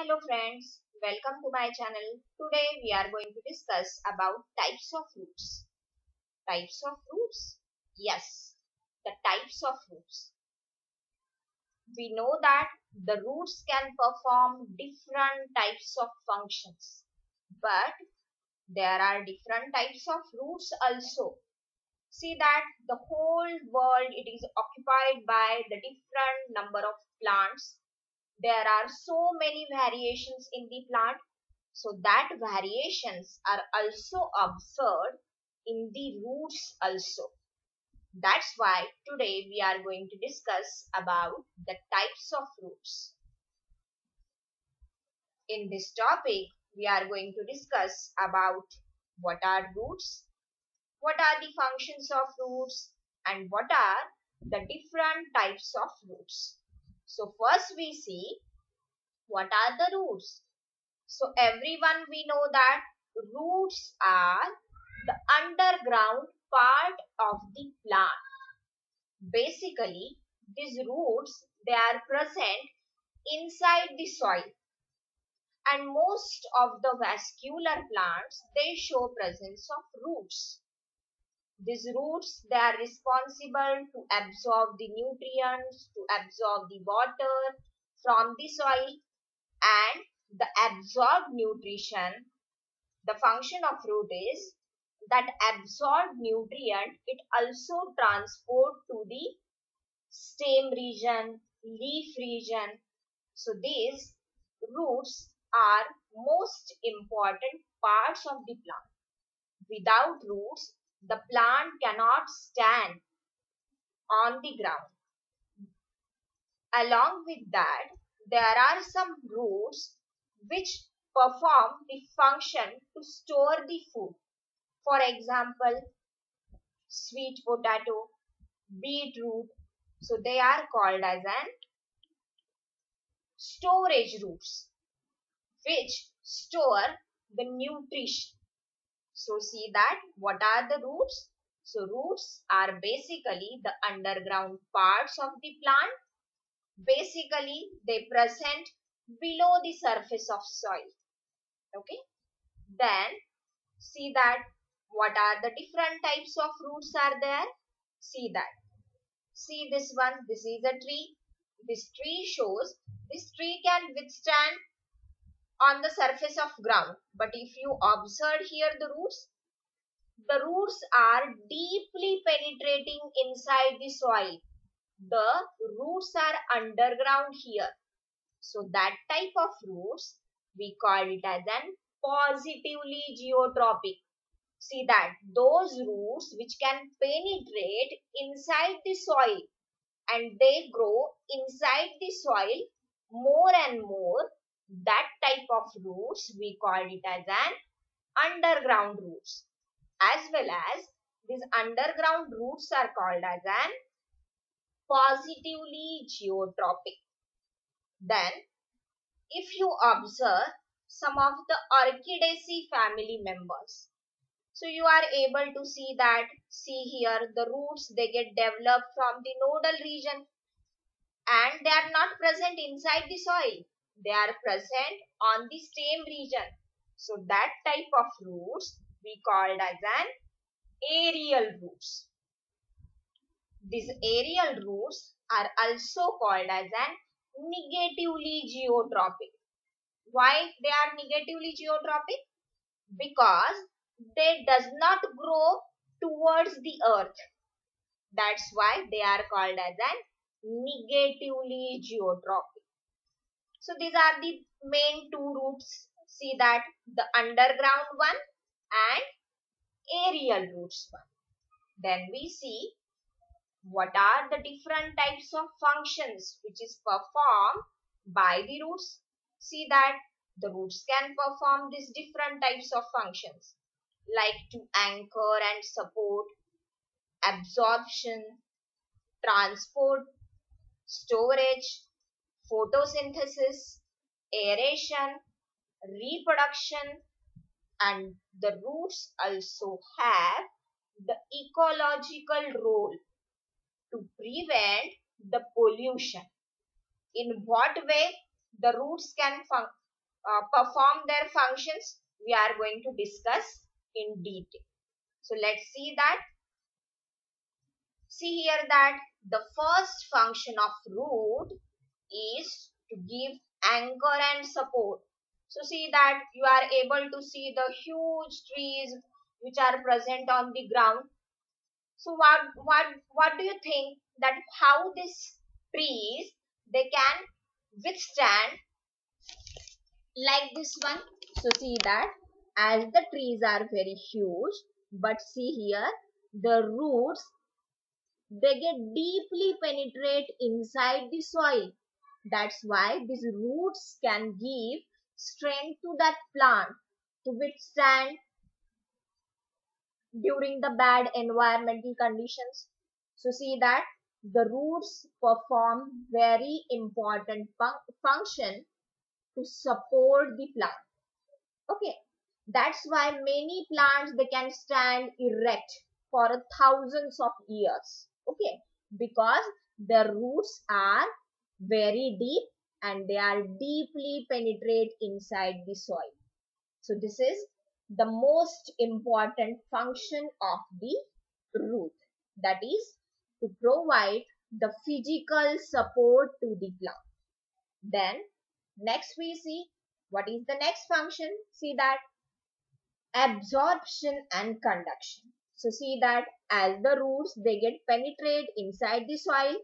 Hello friends, welcome to my channel. Today we are going to discuss about types of roots. Types of roots? Yes, the types of roots. We know that the roots can perform different types of functions, but there are different types of roots also. See that the whole world it is occupied by the different number of plants there are so many variations in the plant. So that variations are also observed in the roots also. That's why today we are going to discuss about the types of roots. In this topic we are going to discuss about what are roots what are the functions of roots and what are the different types of roots so first we see what are the roots. So everyone we know that roots are the underground part of the plant. Basically these roots they are present inside the soil and most of the vascular plants they show presence of roots. These roots, they are responsible to absorb the nutrients, to absorb the water from the soil and the absorbed nutrition. The function of root is that absorbed nutrient, it also transport to the stem region, leaf region. So these roots are most important parts of the plant. Without roots, the plant cannot stand on the ground. Along with that, there are some roots which perform the function to store the food. For example, sweet potato, beetroot. So they are called as an storage roots which store the nutrition so see that what are the roots? So roots are basically the underground parts of the plant. Basically they present below the surface of soil. Okay. Then see that what are the different types of roots are there. See that. See this one. This is a tree. This tree shows this tree can withstand on the surface of ground. But if you observe here the roots, the roots are deeply penetrating inside the soil. The roots are underground here. So that type of roots, we call it as an positively geotropic. See that those roots which can penetrate inside the soil and they grow inside the soil more and more that type of roots we call it as an underground roots as well as these underground roots are called as an positively geotropic. Then if you observe some of the Orchidaceae family members. So you are able to see that, see here the roots they get developed from the nodal region and they are not present inside the soil they are present on the same region. So that type of roots we called as an aerial roots. These aerial roots are also called as an negatively geotropic. Why they are negatively geotropic? Because they does not grow towards the earth. That's why they are called as an negatively geotropic. So these are the main two roots. See that the underground one and aerial roots one. Then we see what are the different types of functions which is performed by the roots. See that the roots can perform these different types of functions like to anchor and support, absorption, transport, storage, photosynthesis, aeration, reproduction and the roots also have the ecological role to prevent the pollution. In what way the roots can uh, perform their functions we are going to discuss in detail. So let's see that. See here that the first function of root is to give anchor and support. So see that you are able to see the huge trees which are present on the ground. So what, what, what do you think that how these trees they can withstand like this one? So see that as the trees are very huge but see here the roots they get deeply penetrate inside the soil that's why these roots can give strength to that plant to withstand during the bad environmental conditions. So see that the roots perform very important fun function to support the plant. Okay, that's why many plants they can stand erect for thousands of years. Okay, because their roots are very deep and they are deeply penetrate inside the soil. So this is the most important function of the root that is to provide the physical support to the plant. Then next we see what is the next function? See that absorption and conduction. So see that as the roots they get penetrate inside the soil,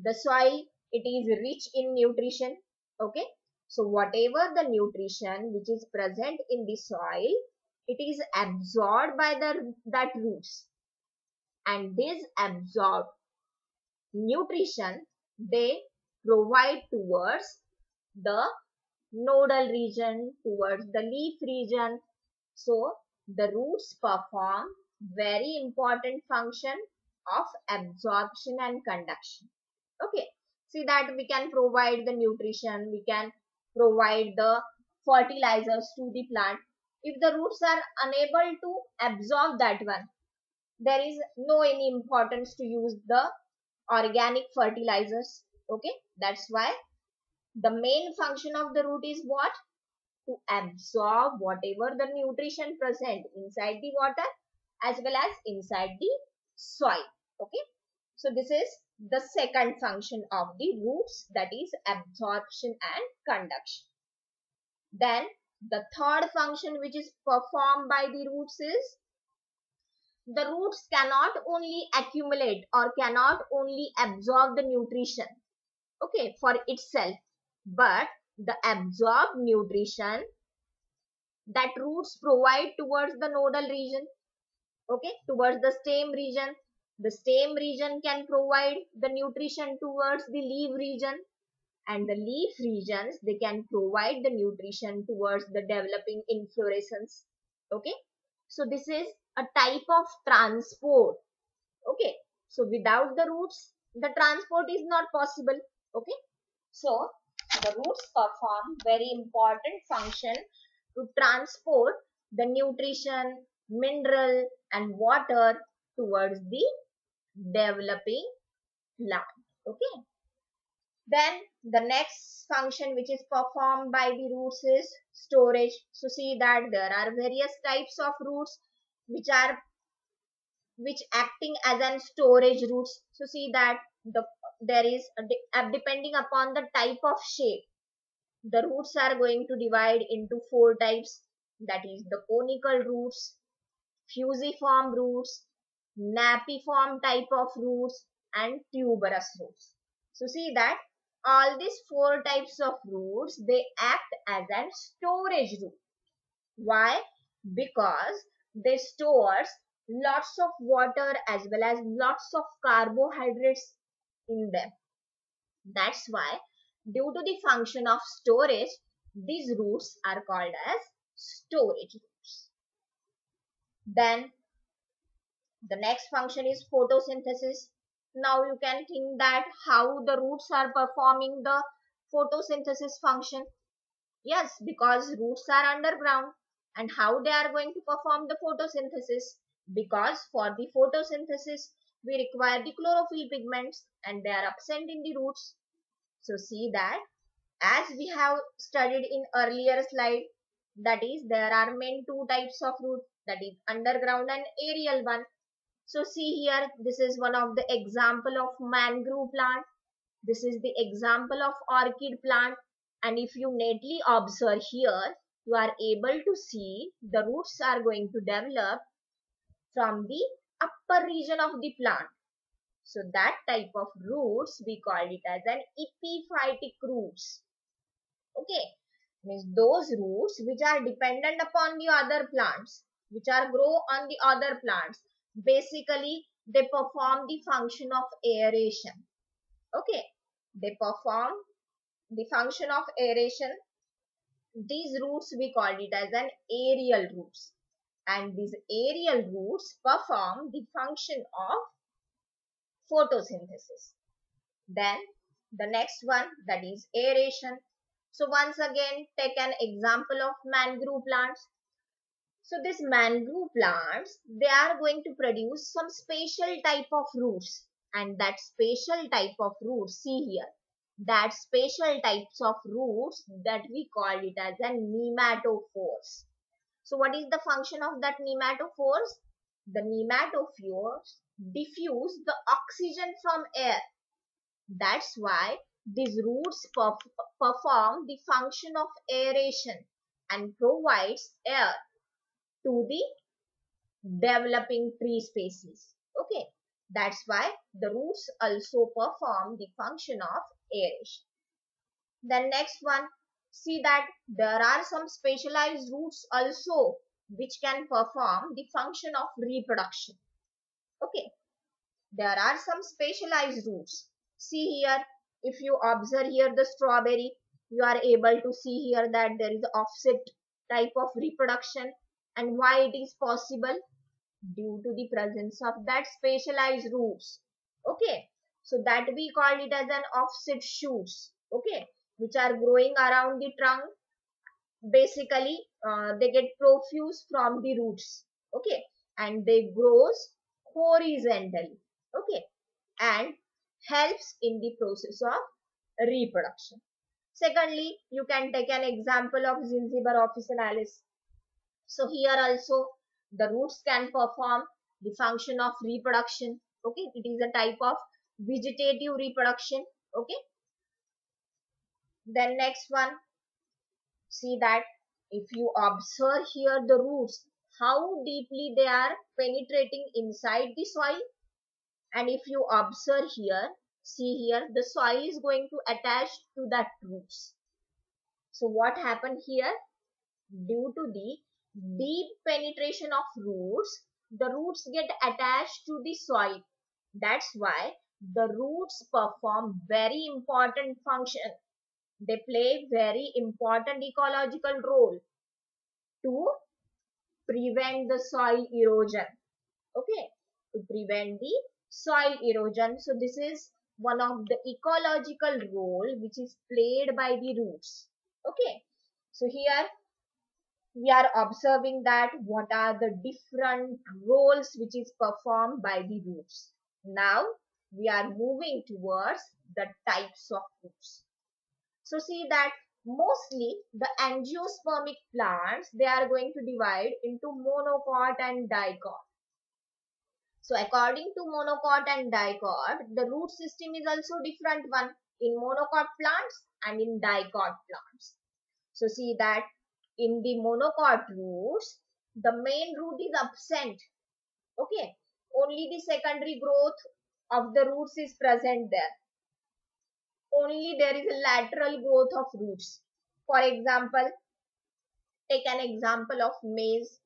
the soil it is rich in nutrition. Okay? So whatever the nutrition which is present in the soil it is absorbed by the that roots. And this absorbed nutrition they provide towards the nodal region towards the leaf region. So the roots perform very important function of absorption and conduction. Okay see that we can provide the nutrition we can provide the fertilizers to the plant. If the roots are unable to absorb that one there is no any importance to use the organic fertilizers okay? That's why the main function of the root is what? To absorb whatever the nutrition present inside the water as well as inside the soil okay? So this is the second function of the roots that is absorption and conduction. Then the third function which is performed by the roots is the roots cannot only accumulate or cannot only absorb the nutrition okay for itself but the absorbed nutrition that roots provide towards the nodal region okay towards the stem region the stem region can provide the nutrition towards the leaf region. And the leaf regions they can provide the nutrition towards the developing inflorescence. Okay? So this is a type of transport. Okay? So without the roots the transport is not possible. Okay? So the roots perform very important function to transport the nutrition mineral and water towards the developing plant. Okay. Then the next function which is performed by the roots is storage. So see that there are various types of roots which are which acting as an storage roots. So see that the there is a, uh, depending upon the type of shape the roots are going to divide into four types that is the conical roots fusiform roots napiform type of roots and tuberous roots. So see that all these four types of roots they act as a storage root. Why? Because they stores lots of water as well as lots of carbohydrates in them. That's why due to the function of storage these roots are called as storage roots. Then the next function is photosynthesis. Now you can think that how the roots are performing the photosynthesis function. Yes, because roots are underground. And how they are going to perform the photosynthesis? Because for the photosynthesis, we require the chlorophyll pigments and they are absent in the roots. So see that as we have studied in earlier slide that is there are main two types of root that is underground and aerial one so see here this is one of the example of mangrove plant. This is the example of orchid plant. And if you neatly observe here you are able to see the roots are going to develop from the upper region of the plant. So that type of roots we call it as an epiphytic roots. Okay. Means those roots which are dependent upon the other plants which are grow on the other plants basically they perform the function of aeration. Okay. They perform the function of aeration. These roots we call it as an aerial roots. And these aerial roots perform the function of photosynthesis. Then the next one that is aeration. So once again take an example of mangrove plants. So this mangrove plants, they are going to produce some special type of roots and that special type of roots, see here, that special types of roots that we call it as a pneumatophores. So what is the function of that pneumatophores? The pneumatophores diffuse the oxygen from air. That's why these roots perf perform the function of aeration and provides air to the developing tree species. Okay, that's why the roots also perform the function of aeration. The next one, see that there are some specialized roots also which can perform the function of reproduction. Okay, there are some specialized roots. See here, if you observe here the strawberry you are able to see here that there is offset type of reproduction and why it is possible? Due to the presence of that specialized roots. Okay. So that we call it as an offset shoots. Okay. Which are growing around the trunk. Basically uh, they get profuse from the roots. Okay. And they grows horizontally. Okay. And helps in the process of reproduction. Secondly, you can take an example of Zingiber officinalis. So here also the roots can perform the function of reproduction. Okay, it is a type of vegetative reproduction. Okay. Then next one, see that if you observe here the roots, how deeply they are penetrating inside the soil and if you observe here see here the soil is going to attach to that roots so what happened here due to the deep penetration of roots the roots get attached to the soil that's why the roots perform very important function they play very important ecological role to prevent the soil erosion okay to prevent the soil erosion. So this is one of the ecological role which is played by the roots. Okay. So here we are observing that what are the different roles which is performed by the roots. Now we are moving towards the types of roots. So see that mostly the angiospermic plants they are going to divide into monocot and dicot. So according to monocot and dicot, the root system is also different one in monocot plants and in dicot plants. So see that in the monocot roots, the main root is absent. Okay. Only the secondary growth of the roots is present there. Only there is a lateral growth of roots. For example, take an example of maize.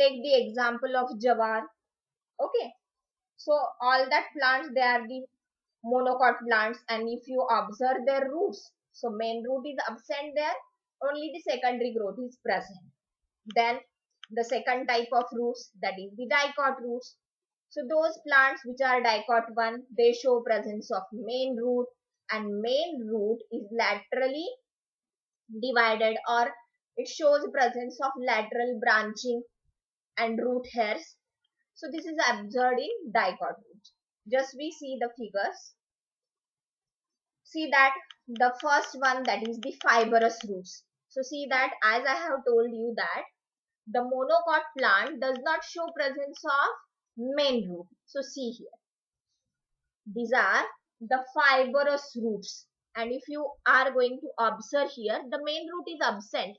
Take the example of jawar okay so all that plants they are the monocot plants and if you observe their roots so main root is absent there only the secondary growth is present then the second type of roots that is the dicot roots so those plants which are dicot one they show presence of main root and main root is laterally divided or it shows presence of lateral branching and root hairs so this is observed in dicot root. Just we see the figures. see that the first one that is the fibrous roots. So see that as I have told you that the monocot plant does not show presence of main root. So see here. These are the fibrous roots. And if you are going to observe here the main root is absent.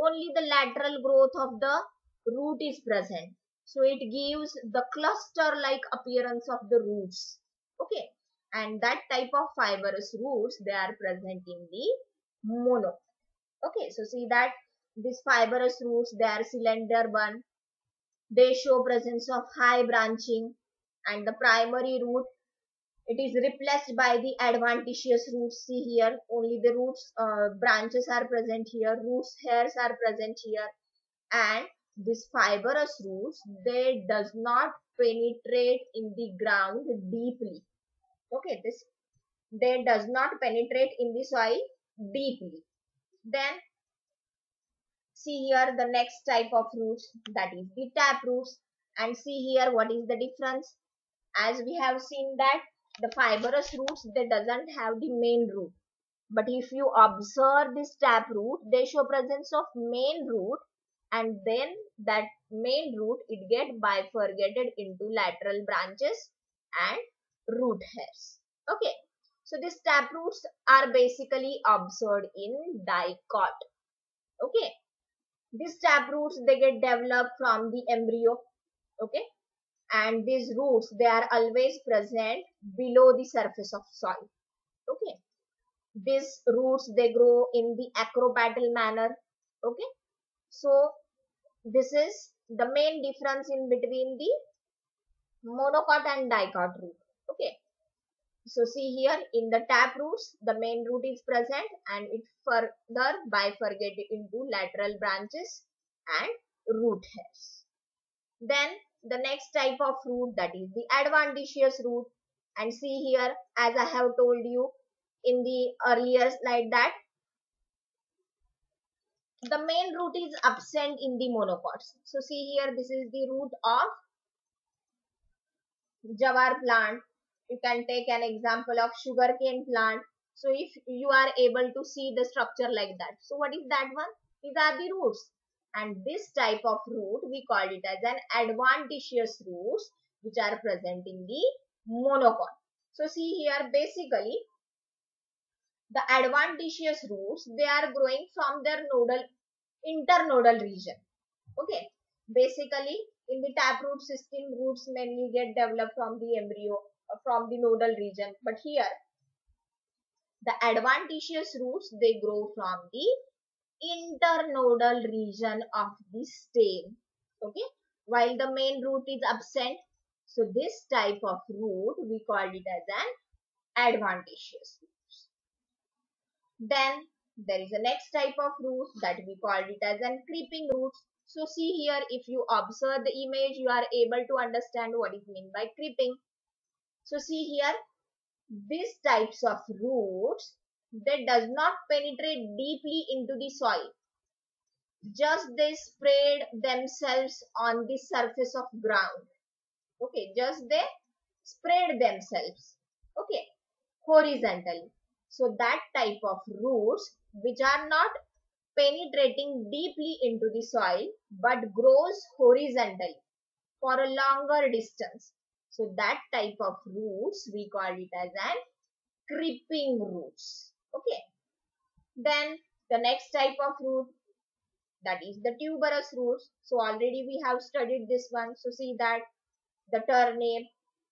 Only the lateral growth of the root is present. So it gives the cluster like appearance of the roots. Okay. And that type of fibrous roots they are present in the mono okay so see that these fibrous roots they are cylinder one. They show presence of high branching and the primary root it is replaced by the adventitious roots. See here only the roots uh, branches are present here roots hairs are present here. And this fibrous roots they does not penetrate in the ground deeply. Okay this they does not penetrate in the soil deeply then see here the next type of roots that is the tap roots and see here what is the difference. As we have seen that the fibrous roots they doesn't have the main root. But if you observe this tap root they show presence of main root and then that main root it get bifurcated into lateral branches and root hairs. Okay so these tap roots are basically observed in dicot. Okay. These tap roots they get developed from the embryo. Okay. And these roots they are always present below the surface of soil. Okay. These roots they grow in the acropetal manner. Okay. So this is the main difference in between the monocot and dicot root. Okay so see here in the tap roots the main root is present and it further bifurcated into lateral branches and root hairs then the next type of root that is the adventitious root and see here as I have told you in the earlier slide that the main root is absent in the monocots. So see here this is the root of jawar plant. You can take an example of sugarcane plant. So if you are able to see the structure like that. So what is that one? These are the roots and this type of root we call it as an adventitious roots which are present in the monocot. So see here basically the adventitious roots they are growing from their nodal internodal region. Okay. Basically in the taproot system roots mainly get developed from the embryo from the nodal region. But here the adventitious roots they grow from the internodal region of the stem. Okay? While the main root is absent so this type of root we call it as an adventitious root then there is a next type of root that we call it as an creeping root so see here if you observe the image you are able to understand what is meant by creeping so see here these types of roots that does not penetrate deeply into the soil. Just they spread themselves on the surface of ground. Okay, just they spread themselves. Okay, horizontally. So that type of roots which are not penetrating deeply into the soil but grows horizontally for a longer distance. So that type of roots we call it as an creeping roots. Okay. Then the next type of root that is the tuberous roots. So already we have studied this one. So see that the turnip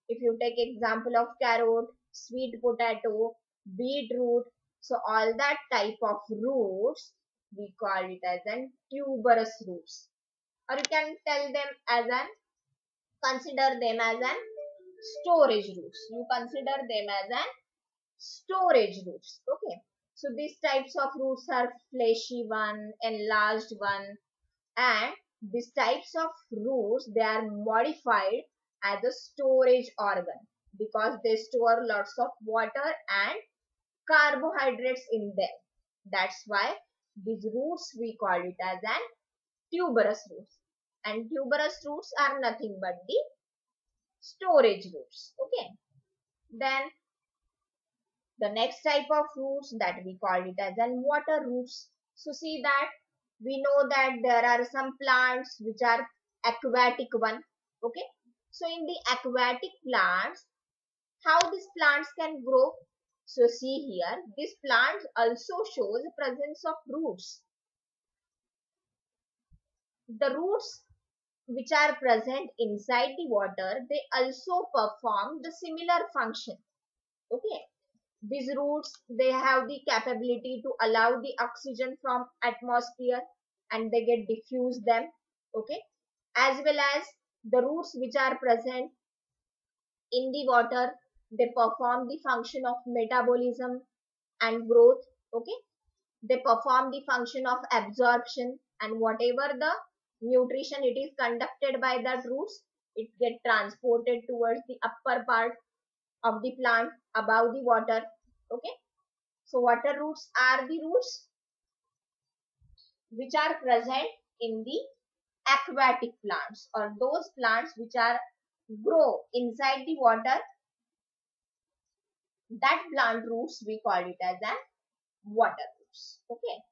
if you take example of carrot sweet potato beetroot. So all that type of roots we call it as an tuberous roots. Or you can tell them as an consider them as an storage roots you consider them as an storage roots. Okay. So these types of roots are fleshy one, enlarged one and these types of roots they are modified as a storage organ because they store lots of water and carbohydrates in them. That's why these roots we call it as an tuberous roots and tuberous roots are nothing but the storage roots. Okay. Then the next type of roots that we call it as an water roots. So see that we know that there are some plants which are aquatic one. Okay. So in the aquatic plants, how these plants can grow? So see here, this plant also shows presence of roots. The roots which are present inside the water, they also perform the similar function. Okay. These roots, they have the capability to allow the oxygen from atmosphere and they get diffuse them. Okay. As well as the roots which are present in the water, they perform the function of metabolism and growth. Okay. They perform the function of absorption and whatever the nutrition it is conducted by the roots, it get transported towards the upper part of the plant above the water. Okay? So water roots are the roots which are present in the aquatic plants or those plants which are grow inside the water. That plant roots we call it as an water roots. Okay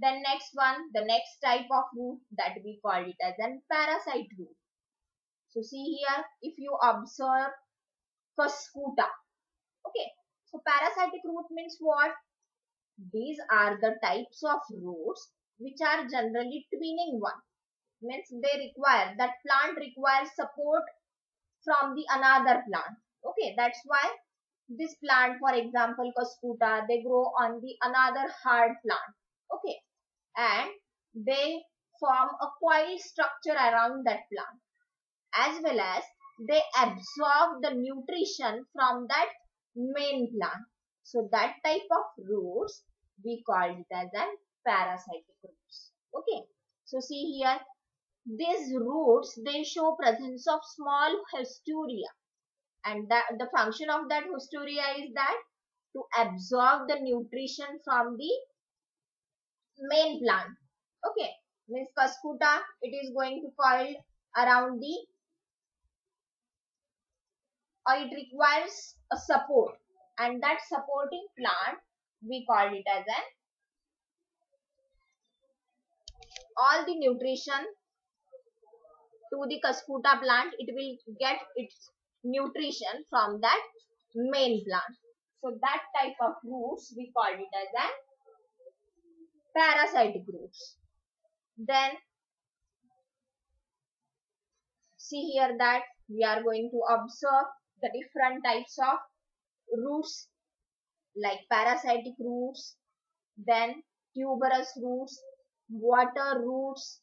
then next one the next type of root that we call it as an parasite root so see here if you observe cuscuta okay so parasitic root means what? These are the types of roots which are generally twinning one. Means they require, that plant requires support from the another plant. Okay, that's why this plant, for example, Cuscuta, they grow on the another hard plant. Okay, and they form a coil structure around that plant as well as they absorb the nutrition from that main plant. So that type of roots we call it as an parasitic roots. Okay. So see here, these roots they show presence of small haustoria and that the function of that haustoria is that to absorb the nutrition from the main plant. Okay. Means cuscuta, it is going to coil around the or it requires a support and that supporting plant we call it as an all the nutrition to the cuscuta plant it will get its nutrition from that main plant so that type of roots we call it as an parasitic roots then see here that we are going to observe the different types of roots like parasitic roots, then tuberous roots, water roots,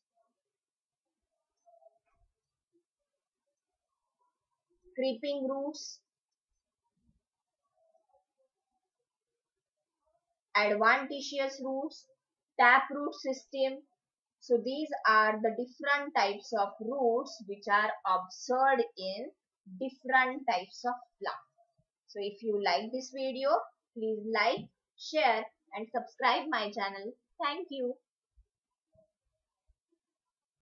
creeping roots, adventitious roots, taproot system. So these are the different types of roots which are observed in different types of plants. So if you like this video, please like, share and subscribe my channel. Thank you.